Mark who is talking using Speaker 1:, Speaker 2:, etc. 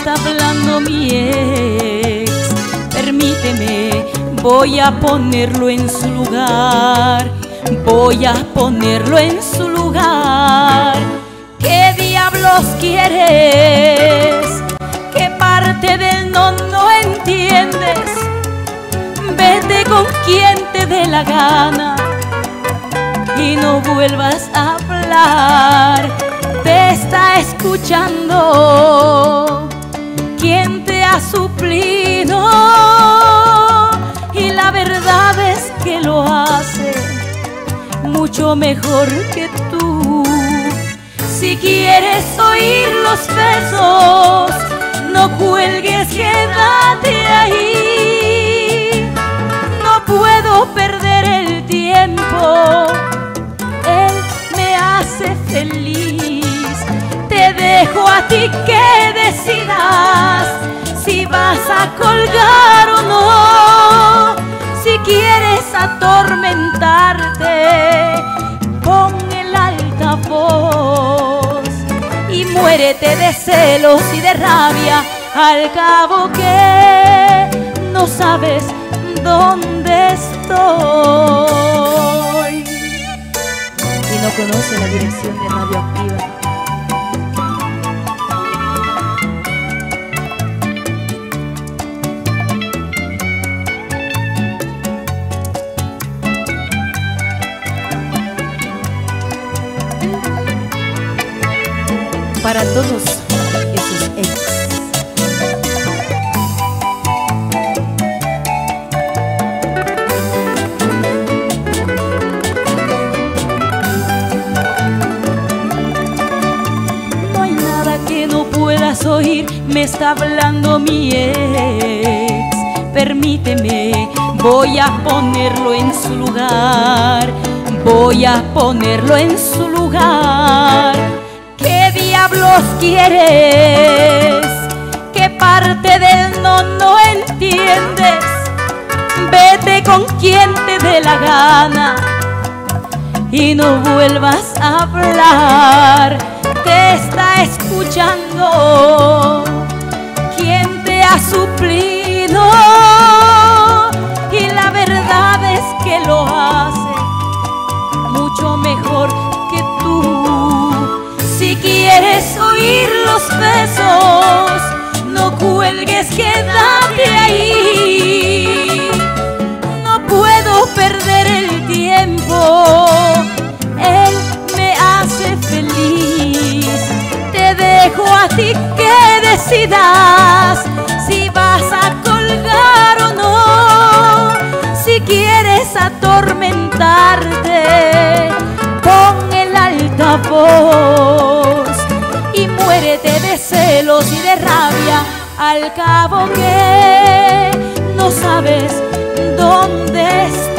Speaker 1: está hablando mi ex. Permíteme, voy a ponerlo en su lugar. Voy a ponerlo en su lugar. ¿Qué diablos quieres? ¿Qué parte del no no entiendes? Vete con quien te dé la gana y no vuelvas a hablar. Escuchando quien te ha suplido y la verdad es que lo hace mucho mejor que tú. Si quieres oír los besos, no cuelgues, quédate ahí. No puedo perder el tiempo, ti que decidas si vas a colgar o no. Si quieres atormentarte, pon el altavoz y muérete de celos y de rabia al cabo que no sabes dónde estoy y no conoce la dirección de radioactiva. Para todos esos ex. No hay nada que no puedas oír, me está hablando mi ex. Permíteme, voy a ponerlo en su lugar. Voy a ponerlo en su lugar. ¿Qué diablos quieres? ¿Qué parte del no no entiendes? Vete con quien te dé la gana y no vuelvas a hablar. Quieres oír los besos, no cuelgues, quédate ahí. No puedo perder el tiempo, él me hace feliz. Te dejo a ti que decidas si vas a colgar o no. Si quieres atormentarte, pon el altavoz muérete de celos y de rabia al cabo que no sabes dónde estás.